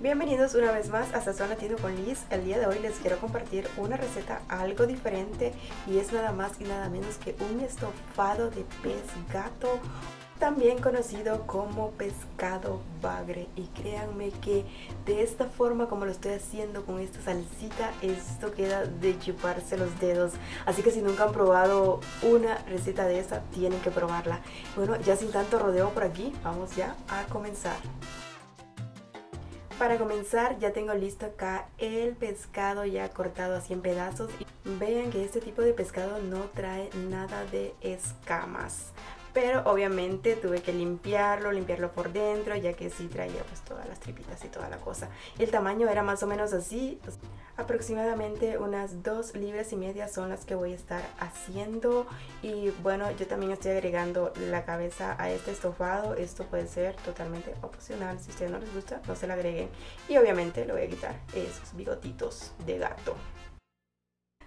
Bienvenidos una vez más a Sazón Latino con Liz. El día de hoy les quiero compartir una receta algo diferente y es nada más y nada menos que un estofado de pez gato, también conocido como pescado bagre. Y créanme que de esta forma como lo estoy haciendo con esta salsita, esto queda de chuparse los dedos. Así que si nunca han probado una receta de esta, tienen que probarla. Bueno, ya sin tanto rodeo por aquí, vamos ya a comenzar. Para comenzar ya tengo listo acá el pescado ya cortado así en pedazos. Vean que este tipo de pescado no trae nada de escamas. Pero obviamente tuve que limpiarlo, limpiarlo por dentro, ya que sí traía pues todas las tripitas y toda la cosa. El tamaño era más o menos así, aproximadamente unas dos libras y media son las que voy a estar haciendo. Y bueno, yo también estoy agregando la cabeza a este estofado. Esto puede ser totalmente opcional, si a ustedes no les gusta, no se la agreguen. Y obviamente le voy a quitar esos bigotitos de gato.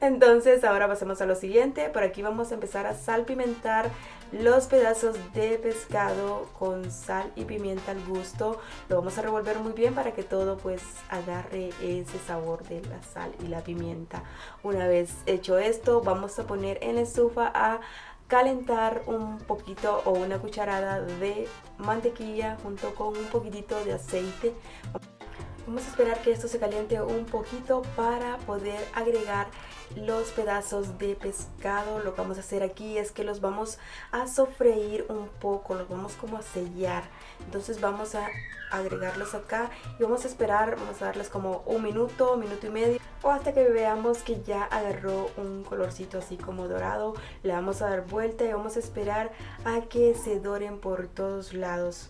Entonces ahora pasemos a lo siguiente. Por aquí vamos a empezar a salpimentar los pedazos de pescado con sal y pimienta al gusto. Lo vamos a revolver muy bien para que todo pues agarre ese sabor de la sal y la pimienta. Una vez hecho esto vamos a poner en la estufa a calentar un poquito o una cucharada de mantequilla junto con un poquitito de aceite. Vamos a esperar que esto se caliente un poquito para poder agregar los pedazos de pescado. Lo que vamos a hacer aquí es que los vamos a sofreír un poco, los vamos como a sellar. Entonces vamos a agregarlos acá y vamos a esperar, vamos a darles como un minuto, minuto y medio o hasta que veamos que ya agarró un colorcito así como dorado. Le vamos a dar vuelta y vamos a esperar a que se doren por todos lados.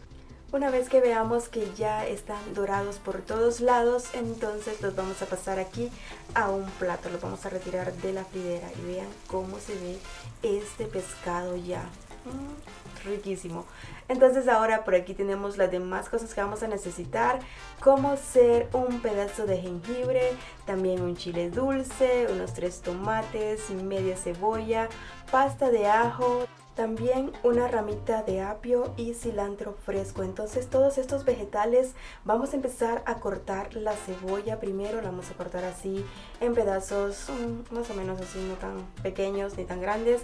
Una vez que veamos que ya están dorados por todos lados, entonces los vamos a pasar aquí a un plato. Los vamos a retirar de la fridera y vean cómo se ve este pescado ya. Mm, riquísimo. Entonces ahora por aquí tenemos las demás cosas que vamos a necesitar, como ser un pedazo de jengibre, también un chile dulce, unos tres tomates, media cebolla, pasta de ajo, también una ramita de apio y cilantro fresco. Entonces todos estos vegetales vamos a empezar a cortar la cebolla primero. La vamos a cortar así en pedazos mm, más o menos así, no tan pequeños ni tan grandes.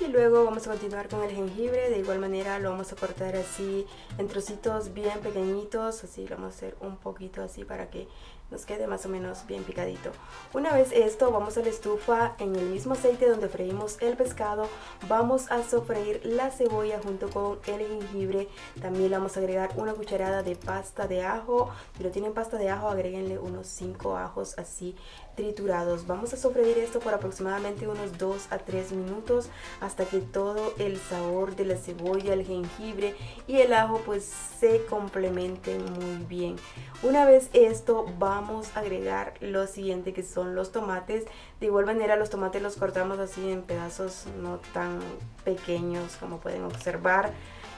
Y luego vamos a continuar con el jengibre. De igual manera lo vamos a cortar así en trocitos bien pequeñitos. Así lo vamos a hacer un poquito así para que nos quede más o menos bien picadito. Una vez esto, vamos a la estufa en el mismo aceite donde freímos el pescado. Vamos a sofreír la cebolla junto con el jengibre. También le vamos a agregar una cucharada de pasta de ajo. Si no tienen pasta de ajo, agréguenle unos 5 ajos así triturados. Vamos a sofreír esto por aproximadamente unos 2 a 3 minutos hasta que todo el sabor de la cebolla, el jengibre y el ajo pues se complementen muy bien. Una vez esto vamos a agregar lo siguiente que son los tomates. De igual manera los tomates los cortamos así en pedazos no tan pequeños como pueden observar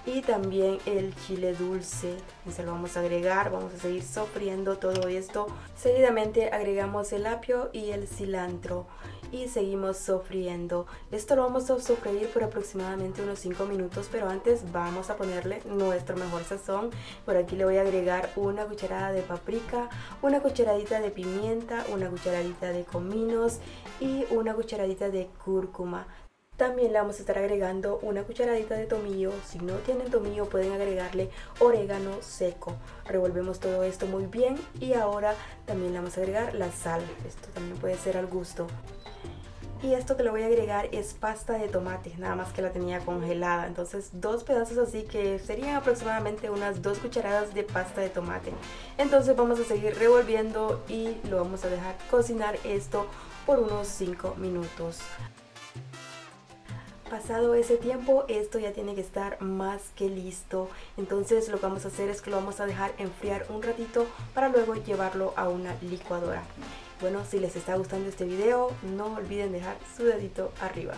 y también el chile dulce se lo vamos a agregar vamos a seguir sofriendo todo esto. Seguidamente agregamos el apio y el cilantro y seguimos sofriendo. Esto lo vamos a sofreír por aproximadamente unos 5 minutos pero antes vamos a ponerle nuestro mejor sazón. Por aquí le voy a agregar una cucharada de paprika una cucharadita de pimienta una cucharadita de cominos y una cucharadita de cúrcuma también le vamos a estar agregando una cucharadita de tomillo. Si no tienen tomillo pueden agregarle orégano seco. Revolvemos todo esto muy bien y ahora también le vamos a agregar la sal. Esto también puede ser al gusto. Y esto que le voy a agregar es pasta de tomate, nada más que la tenía congelada. Entonces dos pedazos así que serían aproximadamente unas dos cucharadas de pasta de tomate. Entonces vamos a seguir revolviendo y lo vamos a dejar cocinar esto por unos 5 minutos. Pasado ese tiempo, esto ya tiene que estar más que listo. Entonces lo que vamos a hacer es que lo vamos a dejar enfriar un ratito para luego llevarlo a una licuadora. Bueno, si les está gustando este video, no olviden dejar su dedito arriba.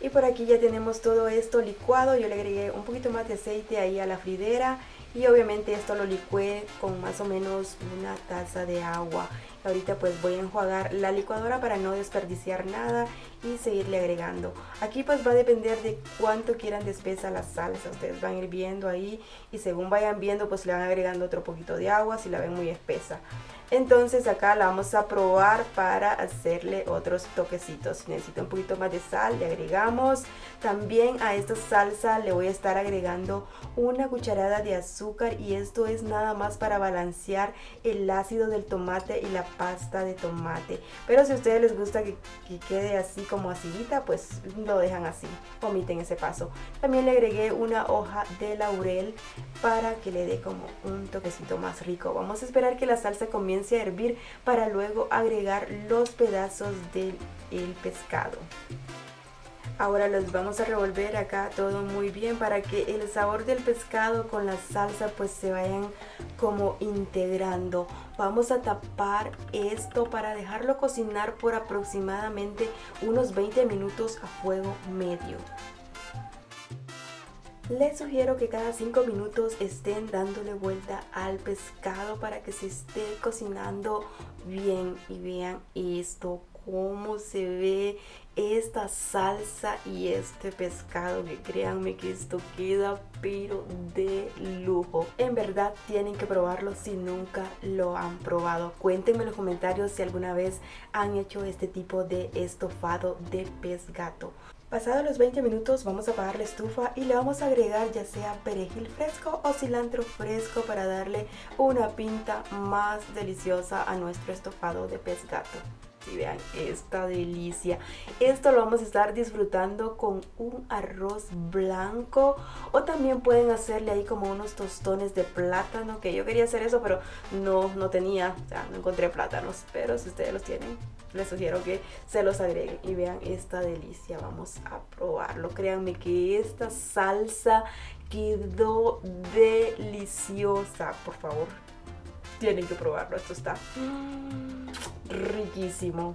Y por aquí ya tenemos todo esto licuado. Yo le agregué un poquito más de aceite ahí a la fridera. Y obviamente esto lo licué con más o menos una taza de agua. Ahorita pues voy a enjuagar la licuadora para no desperdiciar nada y seguirle agregando. Aquí pues va a depender de cuánto quieran de la salsa. Ustedes van a ir viendo ahí y según vayan viendo pues le van agregando otro poquito de agua si la ven muy espesa. Entonces acá la vamos a probar para hacerle otros toquecitos. Si necesita un poquito más de sal, le agregamos. También a esta salsa le voy a estar agregando una cucharada de azúcar y esto es nada más para balancear el ácido del tomate y la pasta de tomate. Pero si a ustedes les gusta que, quede así como acidita, pues lo dejan así. Omiten ese paso. También le agregué una hoja de laurel para que le dé como un toquecito más rico. Vamos a esperar que la salsa comience a hervir para luego agregar los pedazos del pescado. Ahora los vamos a revolver acá todo muy bien para que el sabor del pescado con la salsa pues se vayan como integrando. Vamos a tapar esto para dejarlo cocinar por aproximadamente unos 20 minutos a fuego medio. Les sugiero que cada 5 minutos estén dándole vuelta al pescado para que se esté cocinando bien y vean esto cómo se ve esta salsa y este pescado que créanme que esto queda pero de lujo. En verdad tienen que probarlo si nunca lo han probado. Cuéntenme en los comentarios si alguna vez han hecho este tipo de estofado de pez gato. Pasados los 20 minutos vamos a apagar la estufa y le vamos a agregar ya sea perejil fresco o cilantro fresco para darle una pinta más deliciosa a nuestro estofado de pez gato. Y vean esta delicia. Esto lo vamos a estar disfrutando con un arroz blanco o también pueden hacerle ahí como unos tostones de plátano, que yo quería hacer eso pero no, no tenía, o sea, no encontré plátanos, pero si ustedes los tienen les sugiero que se los agreguen y vean esta delicia. Vamos a probarlo. Créanme que esta salsa quedó deliciosa. Por favor, tienen que probarlo. Esto está riquísimo.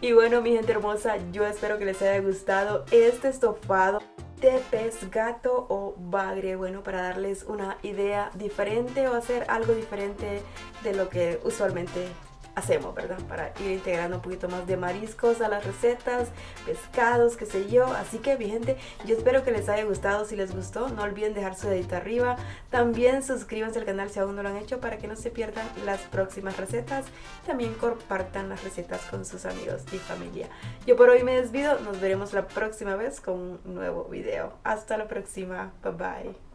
Y bueno, mi gente hermosa, yo espero que les haya gustado este estofado de pez gato o bagre, bueno, para darles una idea diferente o hacer algo diferente de lo que usualmente hacemos, ¿verdad? Para ir integrando un poquito más de mariscos a las recetas, pescados, qué sé yo. Así que, mi gente, yo espero que les haya gustado. Si les gustó, no olviden dejar su dedito arriba. También suscríbanse al canal si aún no lo han hecho para que no se pierdan las próximas recetas. También compartan las recetas con sus amigos y familia. Yo por hoy me despido. Nos veremos la próxima vez con un nuevo video. Hasta la próxima. Bye bye.